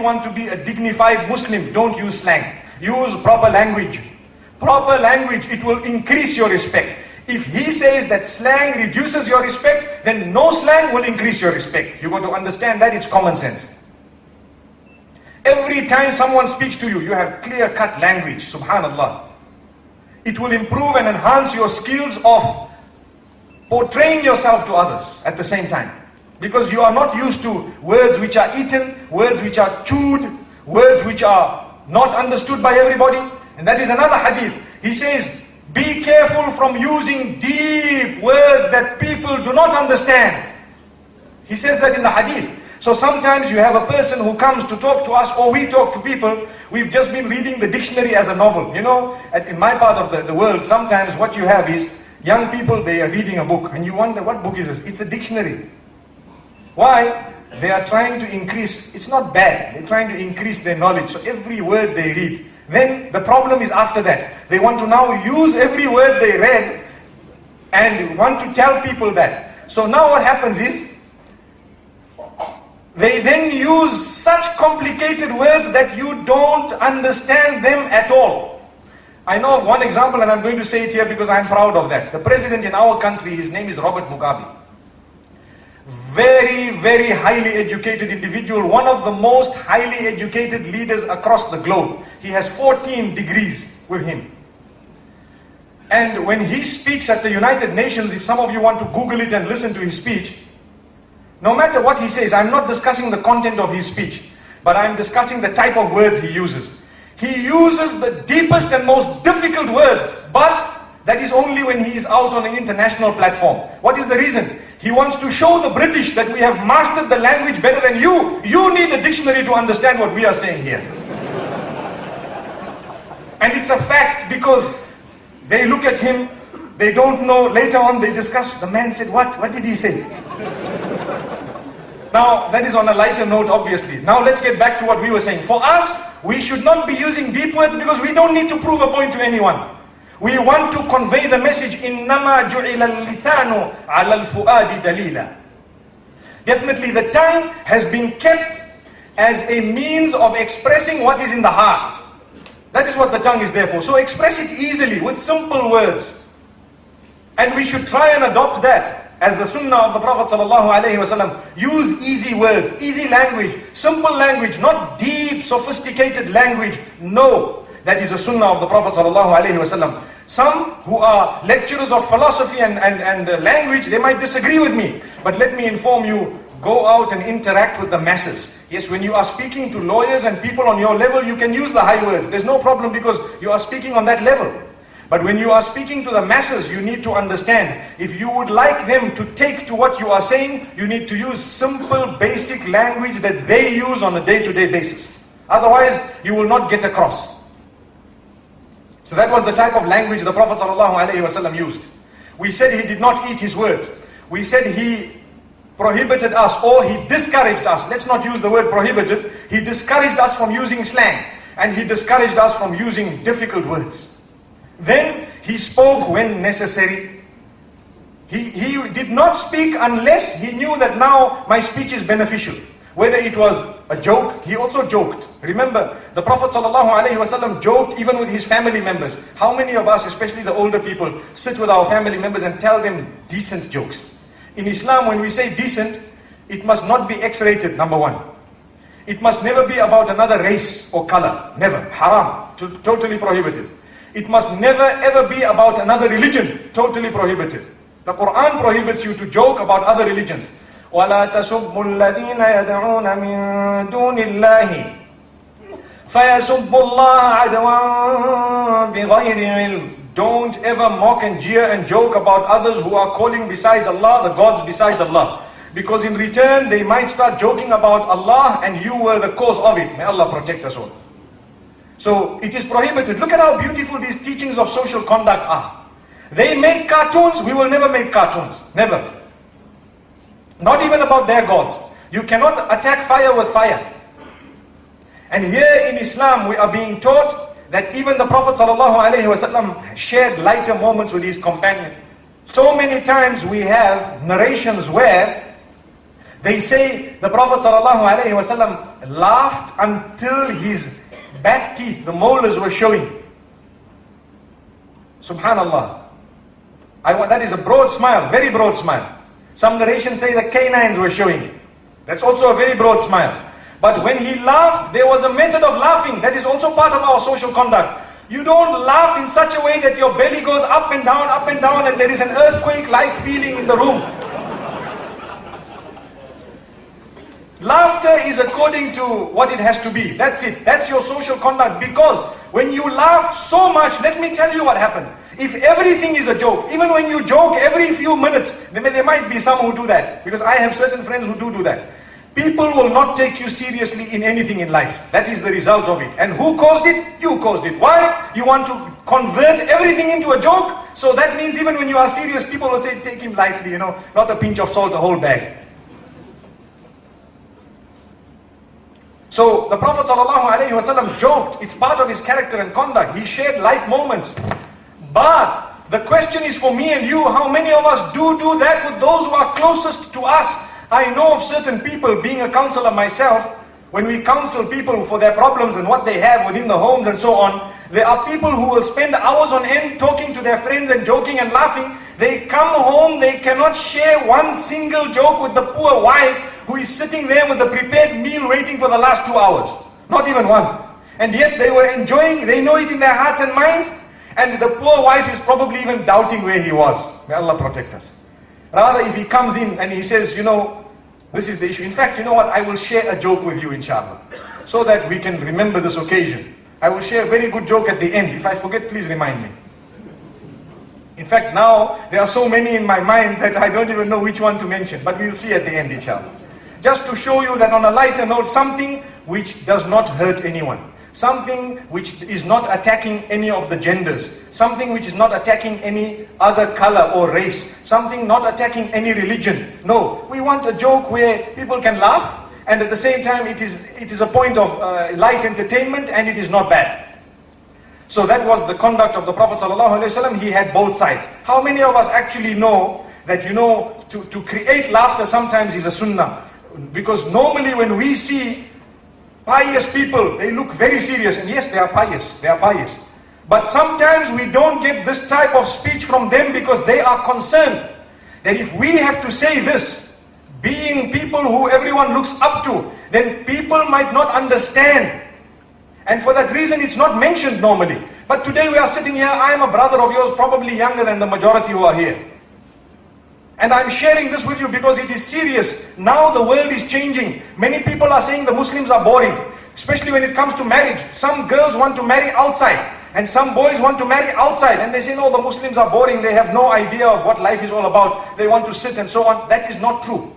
want to be a dignified Muslim, don't use slang. Use proper language. Proper language, it will increase your respect. If he says that slang reduces your respect, then no slang will increase your respect. You got to understand that it's common sense. Every time someone speaks to you, you have clear-cut language, subhanallah. It will improve and enhance your skills of portraying yourself to others at the same time. Because you are not used to words which are eaten, words which are chewed, words which are not understood by everybody. And that is another hadith. He says, be careful from using deep words that people do not understand. He says that in the hadith. So sometimes you have a person who comes to talk to us or we talk to people. We've just been reading the dictionary as a novel. You know, in my part of the, the world, sometimes what you have is young people, they are reading a book and you wonder, what book is this? It's a dictionary. Why? They are trying to increase, it's not bad, they're trying to increase their knowledge. So every word they read. Then the problem is after that. They want to now use every word they read and want to tell people that. So now what happens is, they then use such complicated words that you don't understand them at all. I know of one example and I'm going to say it here because I'm proud of that. The president in our country, his name is Robert Mugabe. Very, very highly educated individual, one of the most highly educated leaders across the globe. He has 14 degrees with him. And when he speaks at the United Nations, if some of you want to Google it and listen to his speech, no matter what he says, I'm not discussing the content of his speech, but I'm discussing the type of words he uses. He uses the deepest and most difficult words, but that is only when he is out on an international platform. What is the reason? He wants to show the British that we have mastered the language better than you. You need a dictionary to understand what we are saying here. and it's a fact because they look at him, they don't know, later on they discuss, the man said, what? What did he say? Now, that is on a lighter note, obviously. Now, let's get back to what we were saying. For us, we should not be using deep words because we don't need to prove a point to anyone. We want to convey the message, إِنَّمَا جُعِلَ الْلِسَانُ عَلَى الْفُؤَادِ دَلِيلًا Definitely the tongue has been kept as a means of expressing what is in the heart. That is what the tongue is there for. So express it easily with simple words. And we should try and adopt that as the sunnah of the Prophet ﷺ. Use easy words, easy language, simple language, not deep, sophisticated language. No, that is the sunnah of the Prophet ﷺ. Some who are lecturers of philosophy and, and, and uh, language, they might disagree with me. But let me inform you, go out and interact with the masses. Yes, when you are speaking to lawyers and people on your level, you can use the high words. There's no problem because you are speaking on that level. But when you are speaking to the masses, you need to understand, if you would like them to take to what you are saying, you need to use simple, basic language that they use on a day-to-day -day basis. Otherwise, you will not get across. So that was the type of language the Prophet ﷺ used. We said he did not eat his words. We said he prohibited us or he discouraged us. Let's not use the word prohibited. He discouraged us from using slang and he discouraged us from using difficult words. Then he spoke when necessary. He, he did not speak unless he knew that now my speech is beneficial. Whether it was a joke, he also joked. Remember, the Prophet ﷺ joked even with his family members. How many of us, especially the older people, sit with our family members and tell them decent jokes? In Islam, when we say decent, it must not be X-rated, number one. It must never be about another race or color. Never. Haram. Totally prohibited. It must never ever be about another religion, totally prohibited. The Quran prohibits you to joke about other religions. وَلَا تَسُبُّوا الَّذِينَ يَدْعُونَ مِن دُونِ اللَّهِ فَيَسُبُّوا اللَّهَ عَدْوًا بِغَيْرِ عِلْمٍ Don't ever mock and jeer and joke about others who are calling besides Allah, the gods besides Allah. Because in return, they might start joking about Allah and you were the cause of it. May Allah protect us all. So it is prohibited. Look at how beautiful these teachings of social conduct are. They make cartoons, we will never make cartoons. Never. Not even about their gods. You cannot attack fire with fire. And here in Islam we are being taught that even the Prophet ﷺ shared lighter moments with his companions. So many times we have narrations where They say the Prophet ﷺ laughed until his back teeth, the molars were showing. Subhanallah. I want, that is a broad smile, very broad smile. Some narrations say the canines were showing. That's also a very broad smile. But when he laughed, there was a method of laughing. That is also part of our social conduct. You don't laugh in such a way that your belly goes up and down, up and down, and there is an earthquake-like feeling in the room. Laughter is according to what it has to be. That's it. That's your social conduct. Because when you laugh so much, let me tell you what happens. If everything is a joke, even when you joke every few minutes, there might be some who do that. Because I have certain friends who do do that. People will not take you seriously in anything in life. That is the result of it. And who caused it? You caused it. Why? You want to convert everything into a joke? So that means even when you are serious, people will say, take him lightly, you know, not a pinch of salt, a whole bag. So the Prophet ﷺ joked, it's part of his character and conduct. He shared light moments. But the question is for me and you, how many of us do do that with those who are closest to us? I know of certain people, being a counselor myself, when we counsel people for their problems and what they have within the homes and so on, there are people who will spend hours on end talking to their friends and joking and laughing. They come home, they cannot share one single joke with the poor wife who is sitting there with a prepared meal waiting for the last two hours. Not even one. And yet they were enjoying, they know it in their hearts and minds, and the poor wife is probably even doubting where he was. May Allah protect us. Rather, if he comes in and he says, you know, this is the issue. In fact, you know what? I will share a joke with you, inshallah, so that we can remember this occasion. I will share a very good joke at the end. If I forget, please remind me. In fact, now there are so many in my mind that I don't even know which one to mention, but we'll see at the end, inshallah. Just to show you that on a lighter note, something which does not hurt anyone. Something which is not attacking any of the genders. Something which is not attacking any other color or race. Something not attacking any religion. No, we want a joke where people can laugh and at the same time it is, it is a point of uh, light entertainment and it is not bad. So that was the conduct of the Prophet ﷺ. He had both sides. How many of us actually know that, you know, to, to create laughter sometimes is a sunnah? Because normally when we see pious people, they look very serious. And yes, they are pious. They are pious. But sometimes we don't get this type of speech from them because they are concerned that if we have to say this, being people who everyone looks up to, then people might not understand. And for that reason, it's not mentioned normally. But today we are sitting here, I am a brother of yours, probably younger than the majority who are here. And I'm sharing this with you because it is serious. Now the world is changing. Many people are saying the Muslims are boring, especially when it comes to marriage. Some girls want to marry outside, and some boys want to marry outside. And they say, no, the Muslims are boring. They have no idea of what life is all about. They want to sit and so on. That is not true.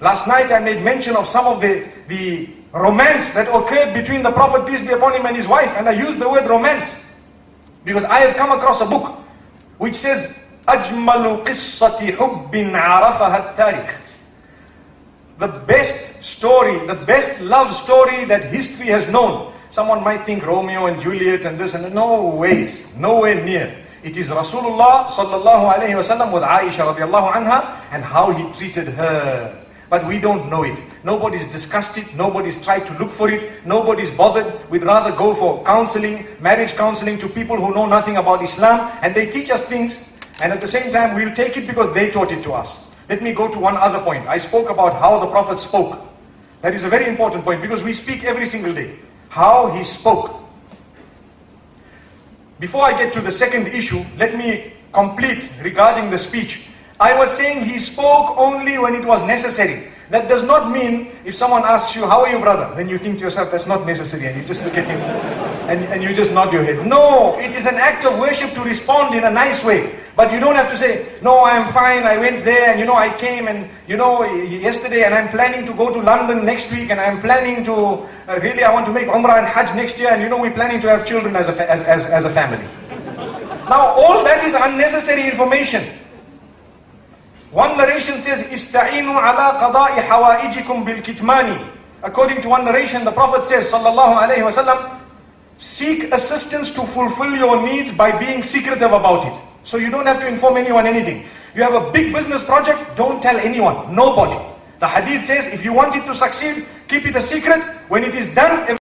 Last night I made mention of some of the, the romance that occurred between the Prophet, peace be upon him, and his wife. And I used the word romance because I have come across a book which says أجمل قصة حب عرفها التاريخ the best story, the best love story that history has known. Someone might think Romeo and Juliet and this and no ways, nowhere near. It is Rasulullah sallallahu alayhi wasallam with Aisha radiallahu anha and how he treated her. But we don't know it. Nobody's discussed it. Nobody's tried to look for it. Nobody's bothered. We'd rather go for counseling, marriage counseling to people who know nothing about Islam and they teach us things and at the same time, we'll take it because they taught it to us. Let me go to one other point. I spoke about how the Prophet spoke. That is a very important point because we speak every single day. How he spoke. Before I get to the second issue, let me complete regarding the speech. I was saying he spoke only when it was necessary. That does not mean if someone asks you, how are you brother? Then you think to yourself, that's not necessary. And you just look at him and, and you just nod your head. No, it is an act of worship to respond in a nice way. But you don't have to say, no, I'm fine, I went there, and you know, I came, and you know, yesterday, and I'm planning to go to London next week, and I'm planning to, uh, really, I want to make Umrah and Hajj next year, and you know, we're planning to have children as a, as, as, as a family. now, all that is unnecessary information. One narration says, "Ista'inu ala qada'i hawaijikum bil kitmani." According to one narration, the Prophet says, sallallahu alaihi wasallam, seek assistance to fulfill your needs by being secretive about it. So you don't have to inform anyone anything. You have a big business project, don't tell anyone, nobody. The hadith says if you want it to succeed, keep it a secret. When it is done,